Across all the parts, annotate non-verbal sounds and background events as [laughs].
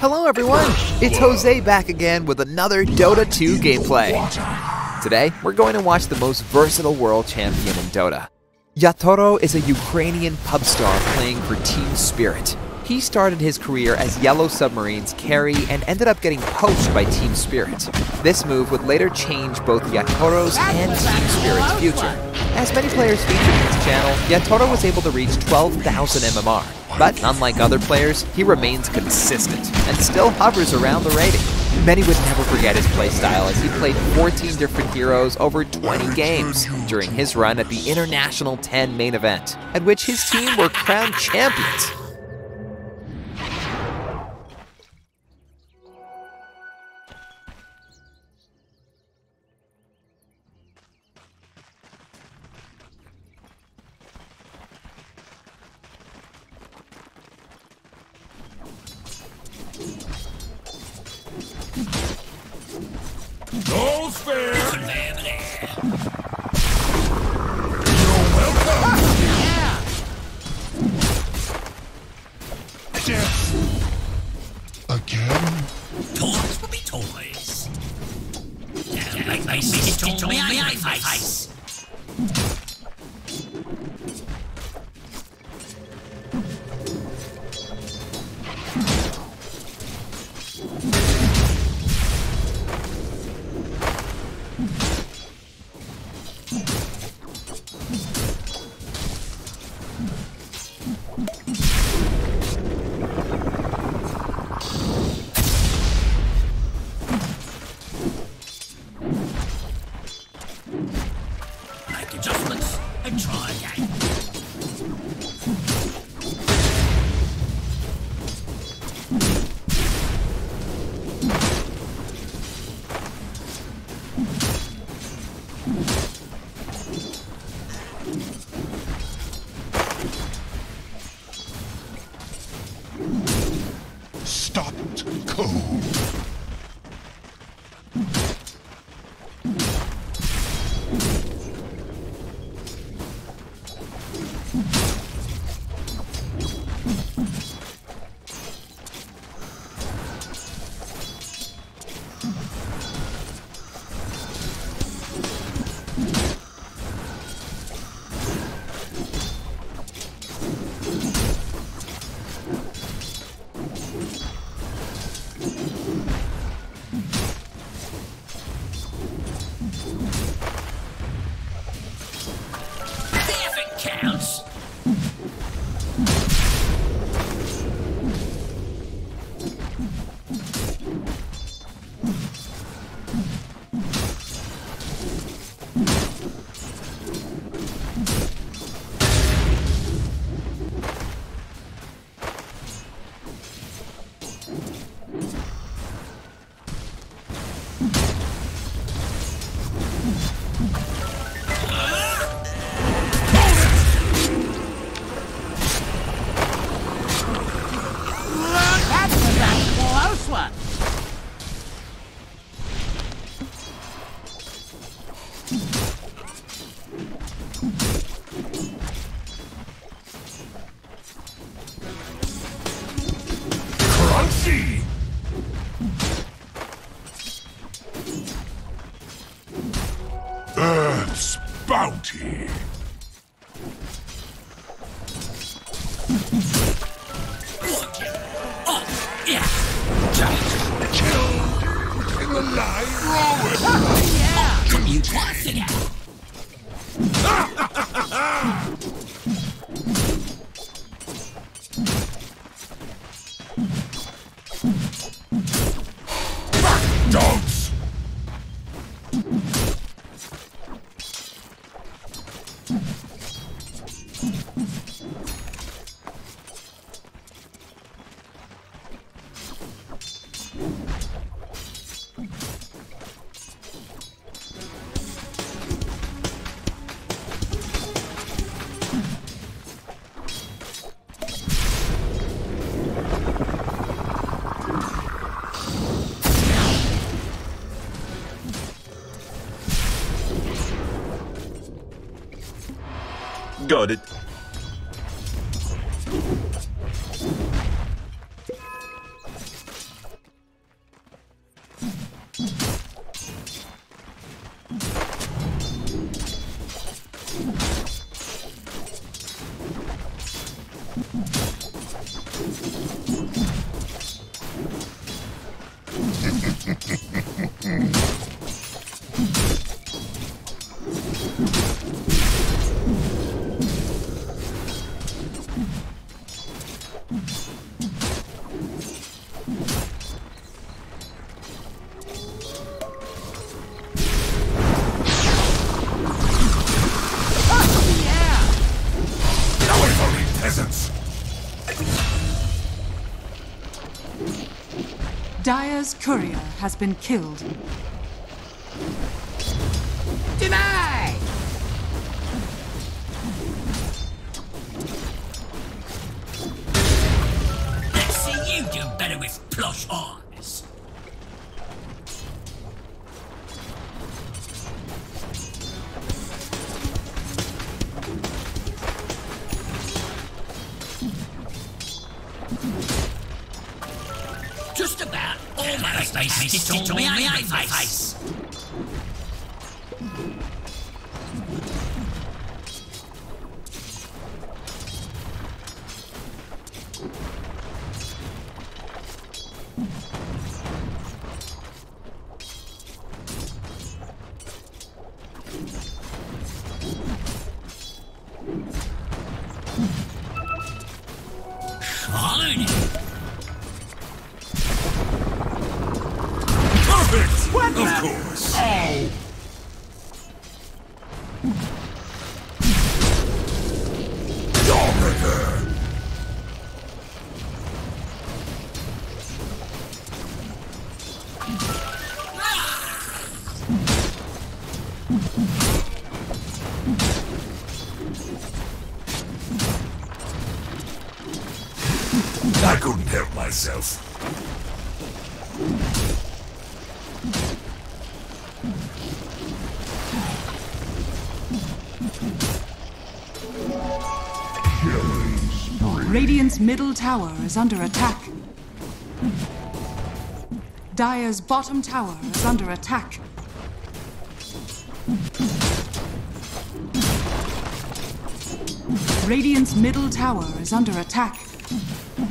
Hello everyone, it's Jose back again with another Dota 2 gameplay. Today, we're going to watch the most versatile world champion in Dota. Yatoro is a Ukrainian pub star playing for Team Spirit. He started his career as Yellow Submarine's carry and ended up getting poached by Team Spirit. This move would later change both Yatoro's and Team Spirit's future. As many players featured in this channel, Yatoro was able to reach 12,000 MMR. But unlike other players, he remains consistent and still hovers around the rating. Many would never forget his playstyle as he played 14 different heroes over 20 games during his run at the International 10 main event, at which his team were crowned champions. Fair. Got it. Courier has been killed. Deny! Let's see you do better with plush eyes. My face stitched on my own face. I couldn't help myself. Radiant's middle tower is under attack. Dire's bottom tower is under attack. Radiant's middle tower is under attack.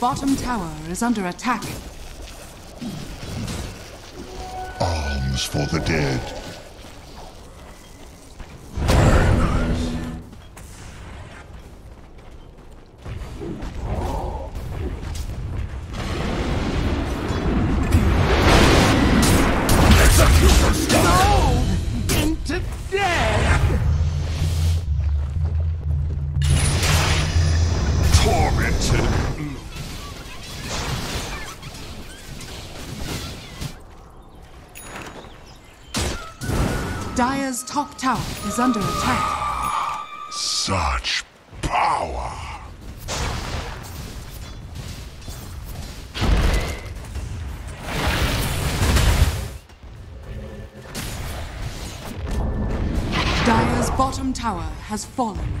Bottom tower is under attack. Arms for the dead. Dire's top tower is under attack. Such power. Dire's bottom tower has fallen.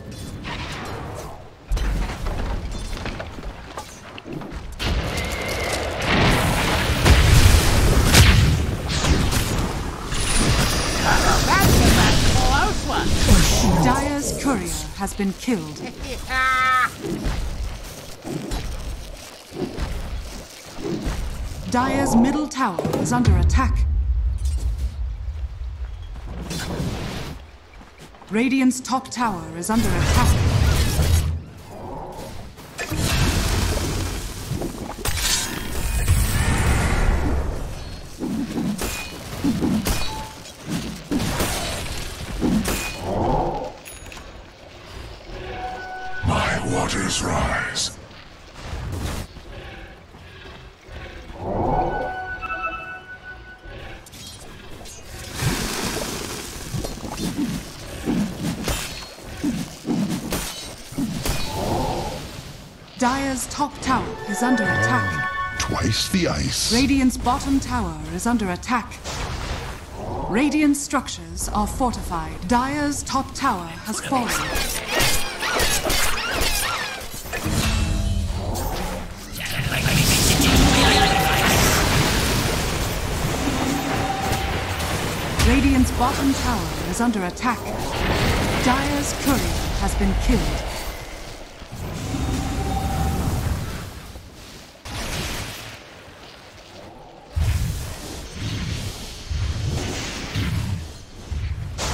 Has been killed. Dire's middle tower is under attack. Radiant's top tower is under attack. Top tower is under attack. Twice the ice. Radiant's bottom tower is under attack. Radiant structures are fortified. Dire's top tower has fallen. Radiant's bottom tower is under attack. Dire's courier has been killed.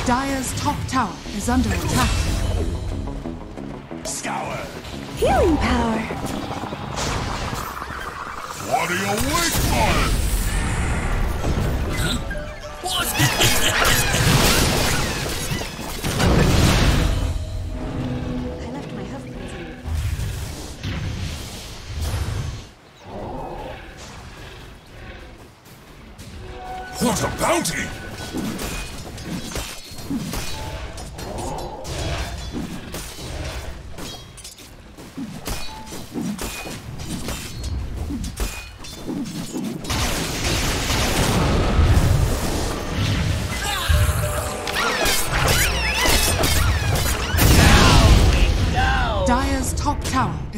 Dire's top tower is under attack. Scour. Healing power. What are you waiting for? I [laughs]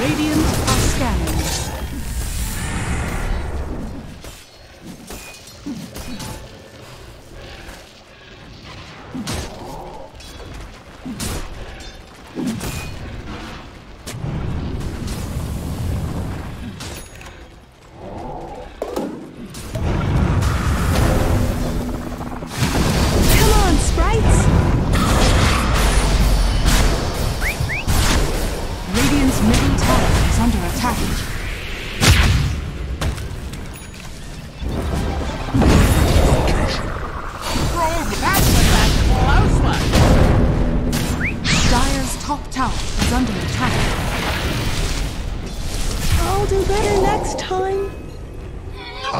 Radiant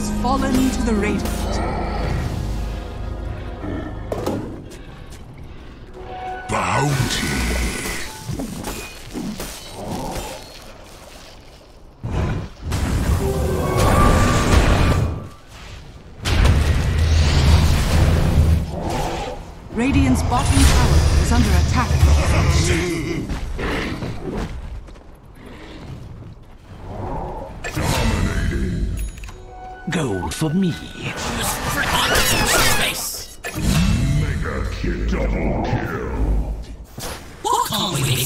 Has fallen to the Radiant.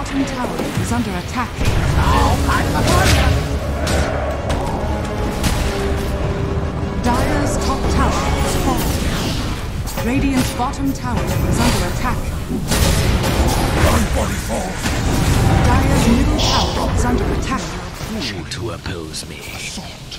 Bottom tower is under attack. Dire's top tower is falling. Radiant's bottom tower is under attack. Dire's middle tower is under attack. Fool to oppose me.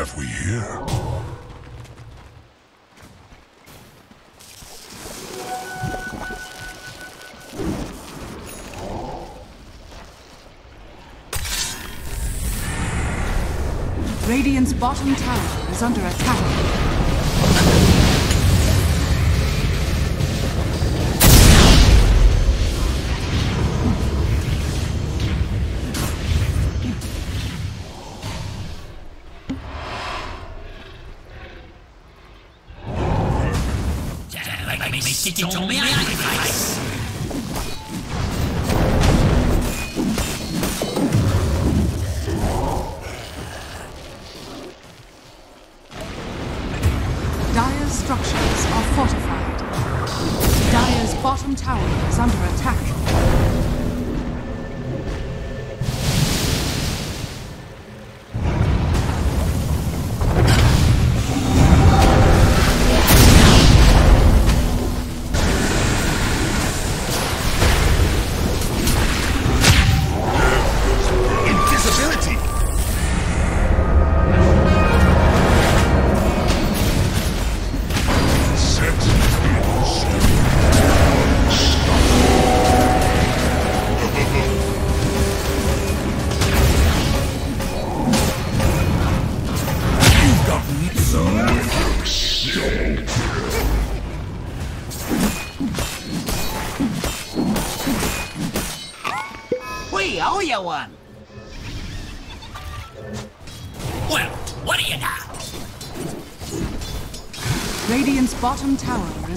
have we here? Radiant's bottom tower is under attack.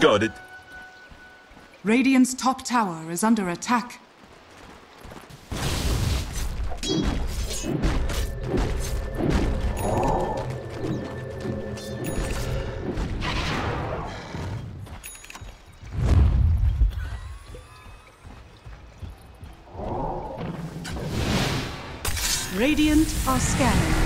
Got it. Radiant's top tower is under attack. Radiant are scanning.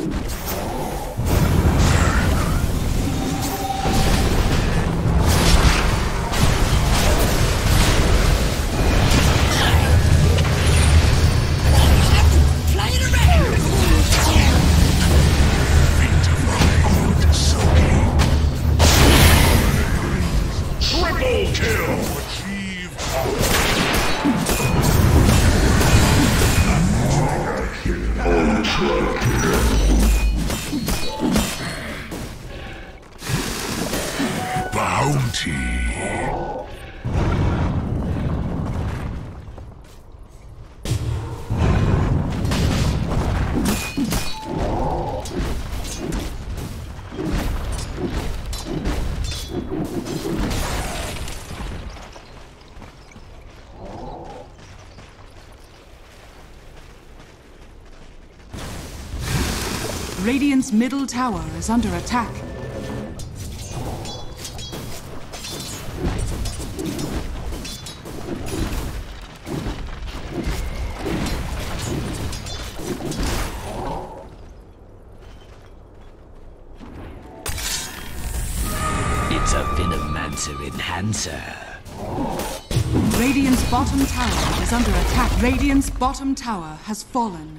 Oh. Radiant's middle tower is under attack. It's a Venomancer enhancer. Radiant's bottom tower is under attack. Radiant's bottom tower has fallen.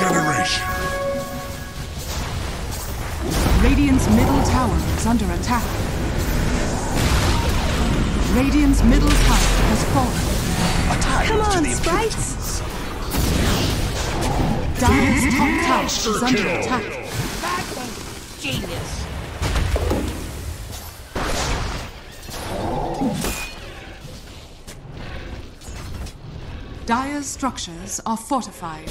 Mess. Regeneration. Radiant's middle tower is under attack. Radiant's middle tower has fallen. Come on, sprites! Dire's top tower is under attack. That was genius. Dire's structures are fortified.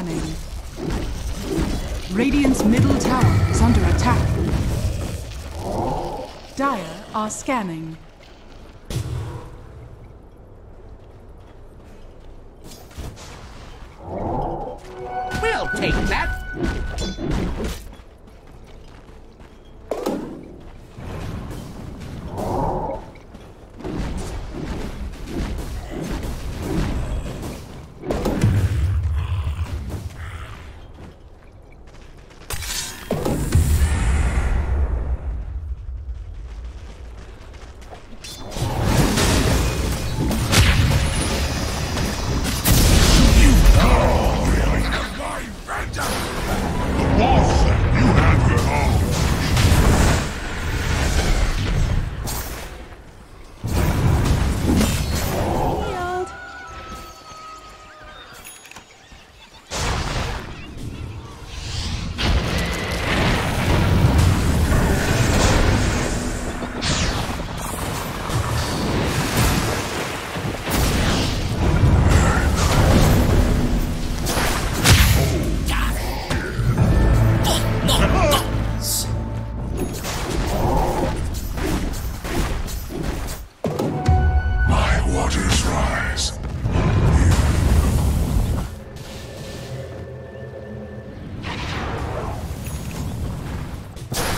Scanning. Radiant's middle tower is under attack. Dire are scanning.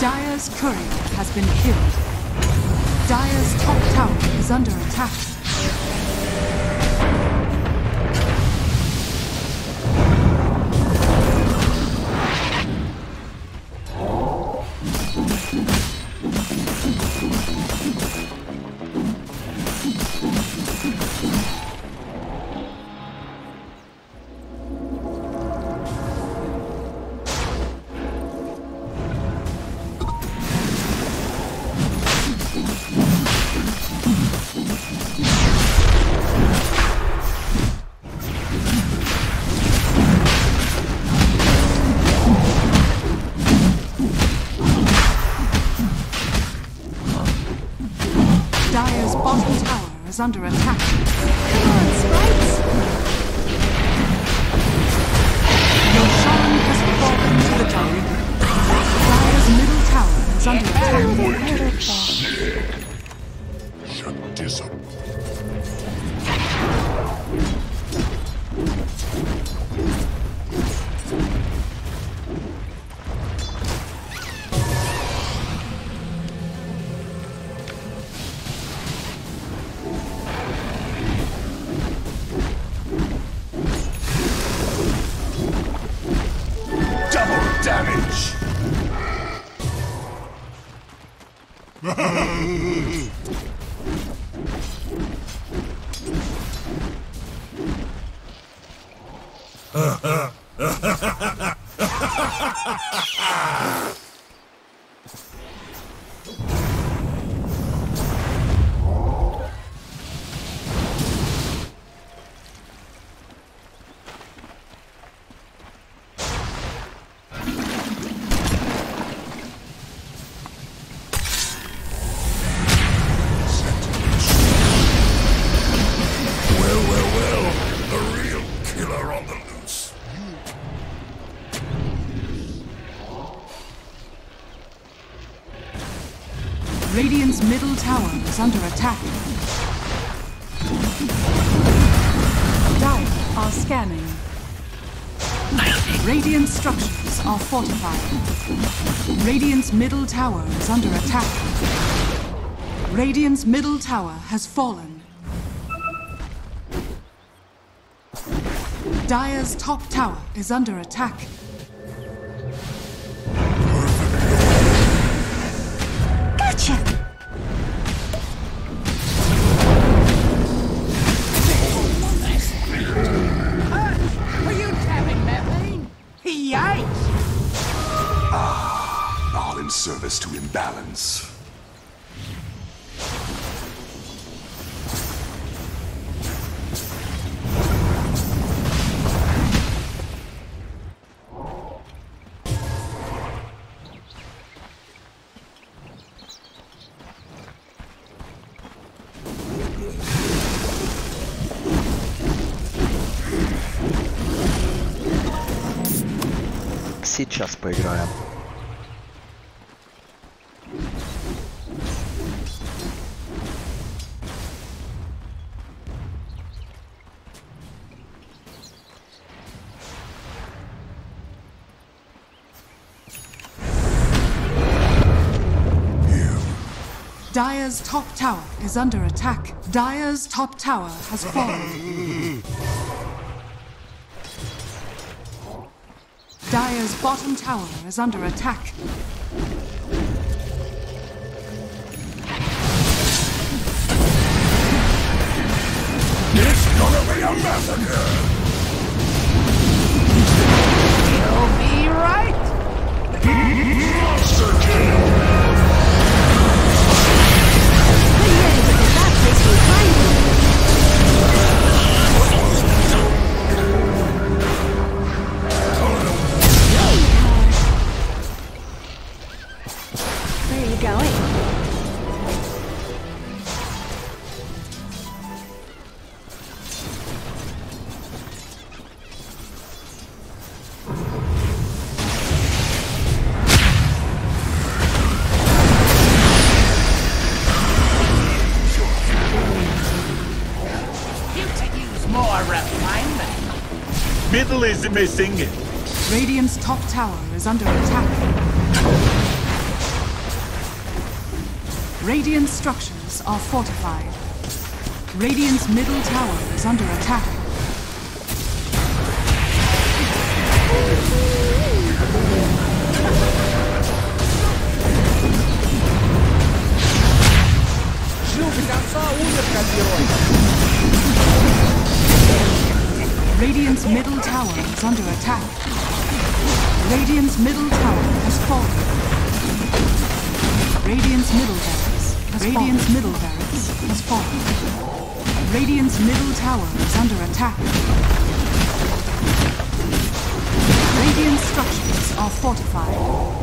Dire's courier has been killed. Dire's top tower is under attack. Under attack. Tower is under attack. Dire are scanning. Radiant structures are fortified. Radiant's middle tower is under attack. Radiant's middle tower has fallen. Dire's top tower is under attack. сейчас поиграем. Dire's top tower is under attack. Dire's top tower has fallen. Dire's bottom tower is under attack. It's gonna be a massacre! You'll be right. Monster kill! Yeah, but that makes me hungry. Middle is missing. Radiant's top tower is under attack. Radiant structures are fortified. Radiant's middle tower is under attack. Radiant's middle tower is under attack. Radiant's middle tower has fallen. Radiant's middle barracks has Radiant's fallen. middle barracks has fallen. Radiant's middle tower is under attack. Radiant structures are fortified.